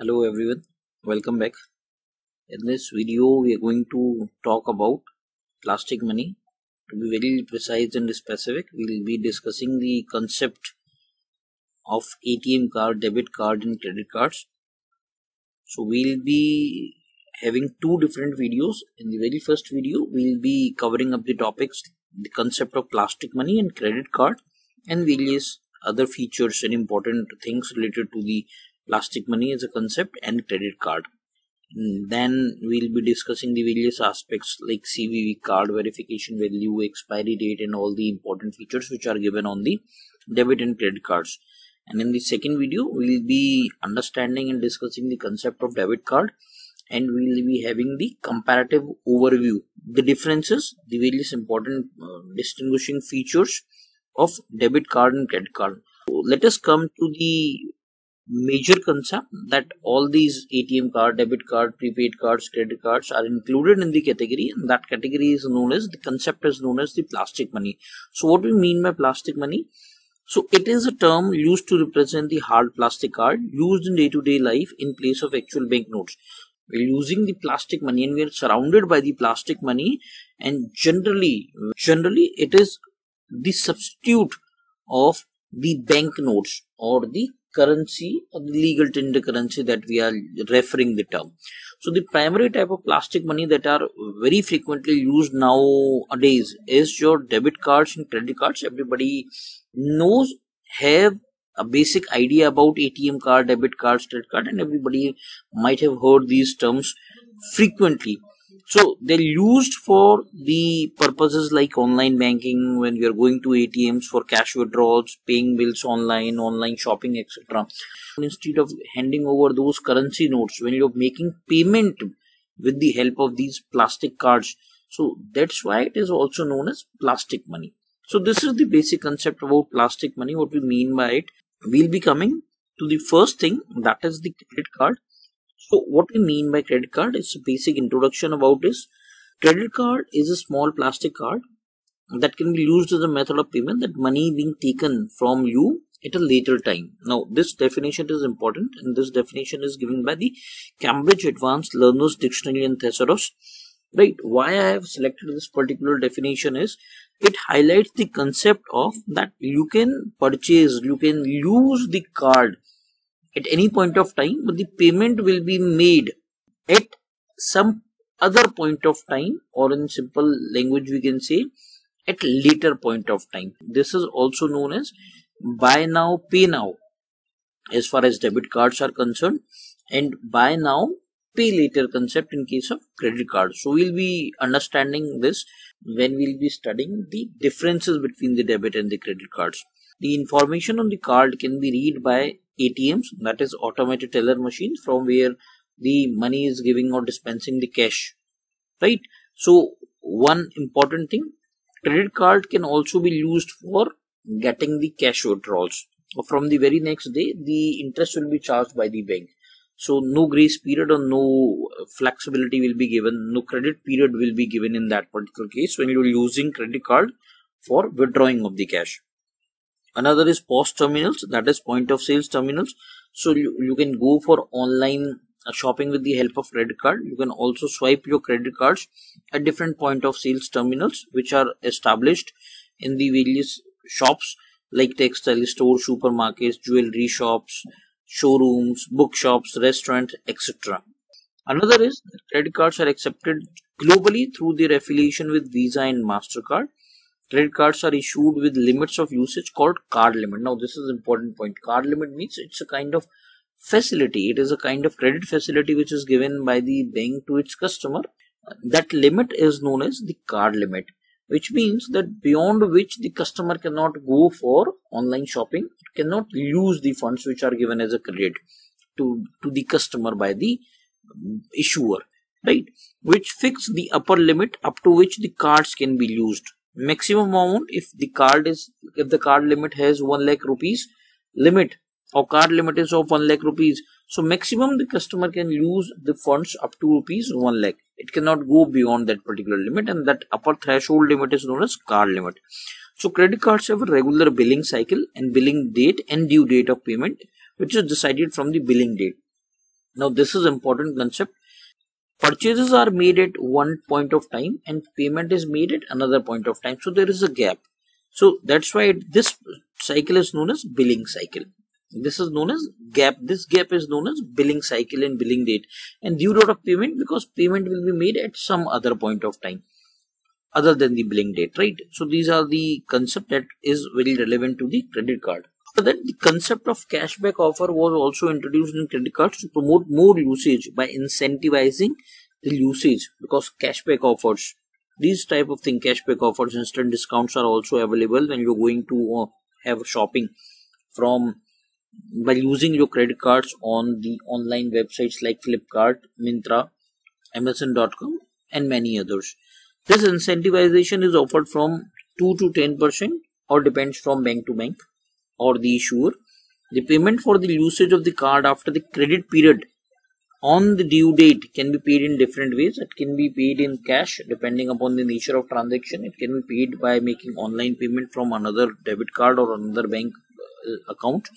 hello everyone. Welcome back. In this video we are going to talk about plastic money. To be very precise and specific we will be discussing the concept of atm card debit card and credit cards. So we'll be having two different videos. In the very first video we'll be covering up the topics the concept of plastic money and credit card and various other features and important things related to the plastic money as a concept and credit card. Then we'll be discussing the various aspects like CVV card verification value expiry date and all the important features which are given on the debit and credit cards. And in the second video we'll be understanding and discussing the concept of debit card and we'll be having the comparative overview the differences the various important uh, distinguishing features of debit card and credit card. So let us come to the major concept that all these ATM card, debit card, prepaid cards, credit cards are included in the category and that category is known as the concept is known as the plastic money. So what we mean by plastic money? So it is a term used to represent the hard plastic card used in day-to-day -day life in place of actual banknotes. We're using the plastic money and we're surrounded by the plastic money and generally, generally it is the substitute of the banknotes or the currency or the legal tender currency that we are referring the term. So the primary type of plastic money that are very frequently used nowadays is your debit cards and credit cards. Everybody knows, have a basic idea about ATM card, debit cards, credit card and everybody might have heard these terms frequently so they're used for the purposes like online banking when are going to ATMs for cash withdrawals, paying bills online, online shopping, etc. Instead of handing over those currency notes when you're making payment with the help of these plastic cards. So that's why it is also known as plastic money. So this is the basic concept about plastic money. What we mean by it. We'll be coming to the first thing that is the credit card so what we mean by credit card is a basic introduction about this. Credit card is a small plastic card that can be used as a method of payment that money being taken from you at a later time. Now this definition is important and this definition is given by the Cambridge Advanced Learners Dictionary and Thesaurus. Right, why I have selected this particular definition is it highlights the concept of that you can purchase, you can use the card at any point of time but the payment will be made at some other point of time or in simple language we can say at later point of time. This is also known as buy now pay now as far as debit cards are concerned and buy now pay later concept in case of credit card so we'll be understanding this when we'll be studying the differences between the debit and the credit cards. The information on the card can be read by ATMs that is automated teller machines from where the money is giving or dispensing the cash right? So one important thing credit card can also be used for getting the cash withdrawals. From the very next day the interest will be charged by the bank. So no grace period or no flexibility will be given no credit period will be given in that particular case when you're using credit card for withdrawing of the cash another is POS terminals that is point of sales terminals. So you, you can go for online uh, shopping with the help of credit card. You can also swipe your credit cards at different point of sales terminals which are established in the various shops like textile stores supermarkets jewelry shops showrooms bookshops restaurants etc another is credit cards are accepted globally through their affiliation with visa and mastercard credit cards are issued with limits of usage called card limit. Now this is important point. Card limit means it's a kind of facility. It is a kind of credit facility which is given by the bank to its customer. That limit is known as the card limit which means that beyond which the customer cannot go for online shopping cannot use the funds which are given as a credit to to the customer by the issuer right? Which fix the upper limit up to which the cards can be used maximum amount if the card is if the card limit has 1 lakh rupees limit or card limit is of 1 lakh rupees so maximum the customer can use the funds up to rupees 1 lakh. It cannot go beyond that particular limit and that upper threshold limit is known as card limit. So credit cards have a regular billing cycle and billing date and due date of payment which is decided from the billing date. Now this is important concept purchases are made at one point of time and payment is made at another point of time. So there is a gap. So that's why this cycle is known as billing cycle. This is known as gap. This gap is known as billing cycle and billing date. And due date of payment because payment will be made at some other point of time other than the billing date right? So these are the concept that is very relevant to the credit card so that the concept of cashback offer was also introduced in credit cards to promote more usage by incentivizing the usage because cashback offers these type of thing cashback offers instant discounts are also available when you're going to uh, have shopping from by using your credit cards on the online websites like flipkart Myntra, amazon.com and many others. This incentivization is offered from 2 to 10 percent or depends from bank to bank or the issuer. The payment for the usage of the card after the credit period on the due date can be paid in different ways. It can be paid in cash depending upon the nature of transaction. It can be paid by making online payment from another debit card or another bank uh, account.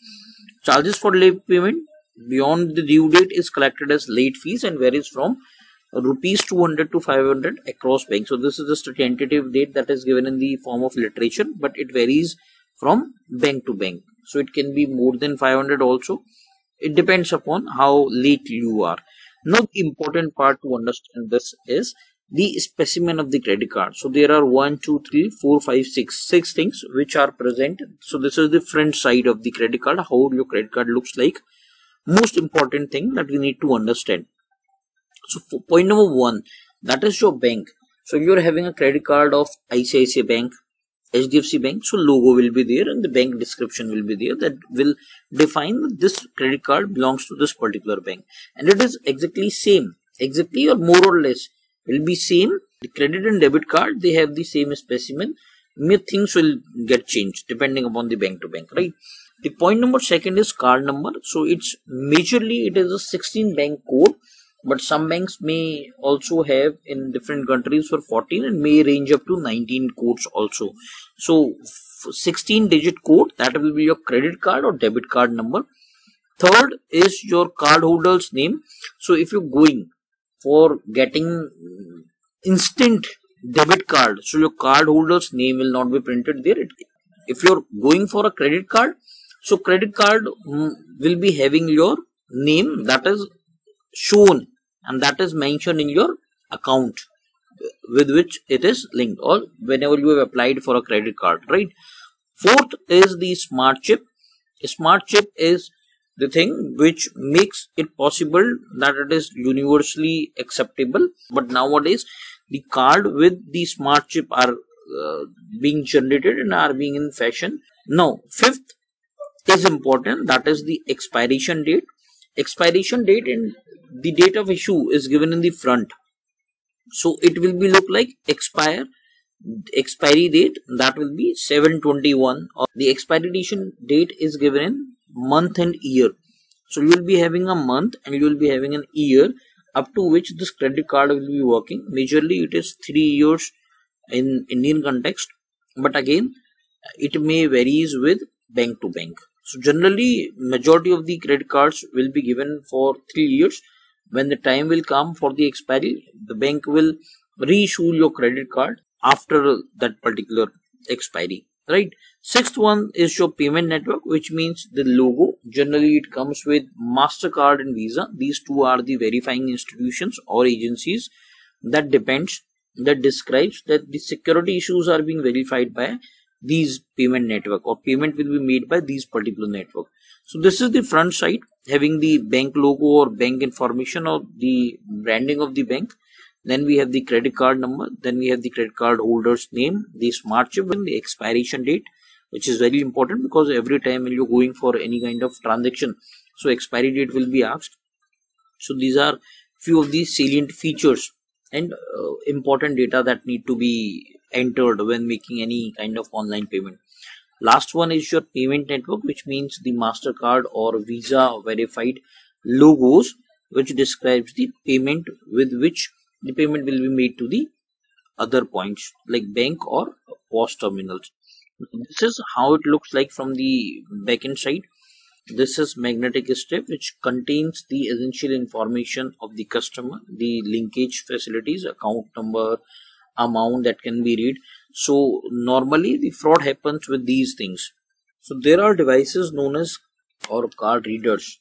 Charges for late payment beyond the due date is collected as late fees and varies from rupees 200 to 500 across banks. So this is just a tentative date that is given in the form of literature, but it varies from bank to bank. So it can be more than 500 also. It depends upon how late you are. Now the important part to understand this is the specimen of the credit card. So there are one two three four five six six things which are present. So this is the front side of the credit card how your credit card looks like. Most important thing that we need to understand. So point number one that is your bank. So you're having a credit card of ICICI Bank HDFC Bank. So logo will be there and the bank description will be there that will define this credit card belongs to this particular bank. And it is exactly same, exactly or more or less will be same. The credit and debit card, they have the same specimen. Mere things will get changed depending upon the bank to bank, right? The point number second is card number. So it's majorly it is a 16 bank code but some banks may also have in different countries for 14 and may range up to 19 codes also. So 16 digit code that will be your credit card or debit card number. Third is your card holder's name. So if you're going for getting instant debit card so your card holder's name will not be printed there. If you're going for a credit card so credit card mm, will be having your name that is shown and that is mentioned in your account with which it is linked. Or whenever you have applied for a credit card right? Fourth is the smart chip. Smart chip is the thing which makes it possible that it is universally acceptable. But nowadays the card with the smart chip are uh, being generated and are being in fashion. Now fifth is important. That is the expiration date expiration date and the date of issue is given in the front. So it will be look like expire expiry date that will be 721 or the expiration date is given in month and year. So you will be having a month and you will be having an year up to which this credit card will be working. Majorly it is three years in indian context but again it may varies with bank to bank so generally majority of the credit cards will be given for three years. When the time will come for the expiry the bank will reissue your credit card after that particular expiry right? Sixth one is your payment network which means the logo. Generally it comes with mastercard and visa. These two are the verifying institutions or agencies that depends that describes that the security issues are being verified by these payment network or payment will be made by these particular network so this is the front side having the bank logo or bank information or the branding of the bank. Then we have the credit card number. Then we have the credit card holder's name, the smart chip and the expiration date, which is very important because every time when you're going for any kind of transaction, so expiry date will be asked. So these are few of the salient features and uh, important data that need to be entered when making any kind of online payment. Last one is your payment network, which means the MasterCard or Visa verified logos, which describes the payment with which the payment will be made to the other points like bank or POS terminals. This is how it looks like from the backend side. this is magnetic strip which contains the essential information of the customer the linkage facilities account number amount that can be read. So normally the fraud happens with these things. So there are devices known as or card readers.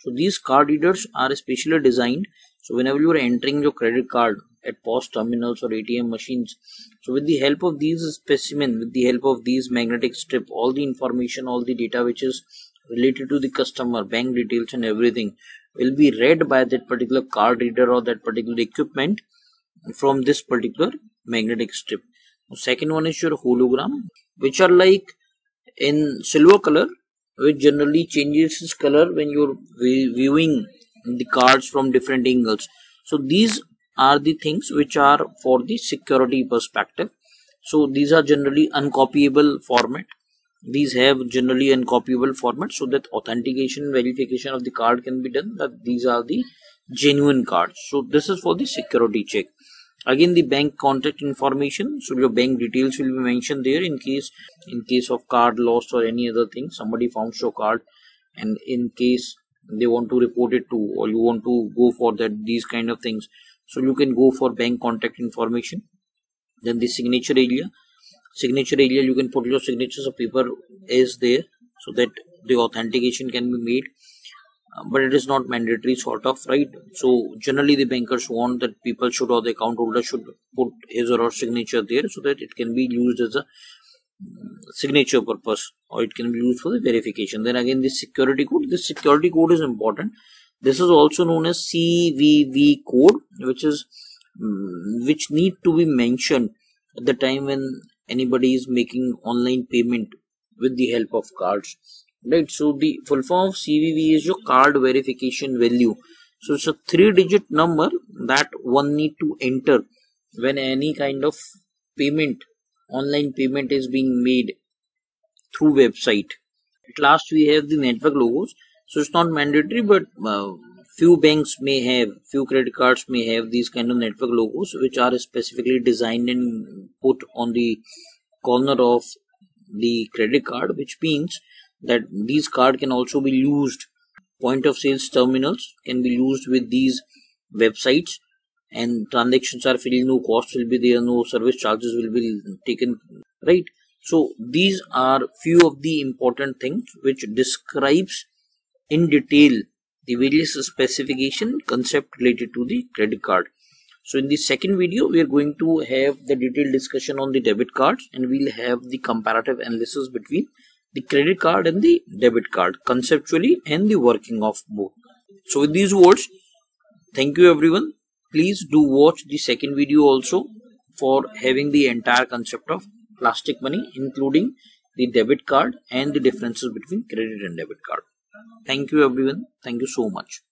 So these card readers are specially designed. So whenever you are entering your credit card at POS terminals or ATM machines. So with the help of these specimen, with the help of these magnetic strip, all the information, all the data which is related to the customer, bank details and everything will be read by that particular card reader or that particular equipment from this particular magnetic strip. second one is your hologram, which are like in silver color, which generally changes its color when you're viewing the cards from different angles. So these are the things which are for the security perspective so these are generally uncopyable format these have generally uncopyable format so that authentication verification of the card can be done that these are the genuine cards so this is for the security check again the bank contact information. So your bank details will be mentioned there in case in case of card lost or any other thing. Somebody found your card and in case they want to report it to or you want to go for that these kind of things. So you can go for bank contact information. Then the signature area. Signature area you can put your signatures of paper is there so that the authentication can be made but it is not mandatory sort of right? So generally the bankers want that people should or the account holder should put his or her signature there so that it can be used as a signature purpose or it can be used for the verification. Then again the security code. This security code is important. This is also known as CVV code which is mm, which need to be mentioned at the time when anybody is making online payment with the help of cards right so the full form of CVV is your card verification value. So it's a three digit number that one need to enter when any kind of payment online payment is being made through website. At last we have the network logos. So it's not mandatory but uh, few banks may have few credit cards may have these kind of network logos which are specifically designed and put on the corner of the credit card which means that these card can also be used point of sales terminals can be used with these websites and transactions are free no cost will be there no service charges will be taken right so these are few of the important things which describes in detail the various specification concept related to the credit card. So in the second video, we are going to have the detailed discussion on the debit cards and we'll have the comparative analysis between the credit card and the debit card conceptually and the working of both. So with these words, thank you everyone. Please do watch the second video also for having the entire concept of plastic money including the debit card and the differences between credit and debit card. Thank you everyone. Thank you so much.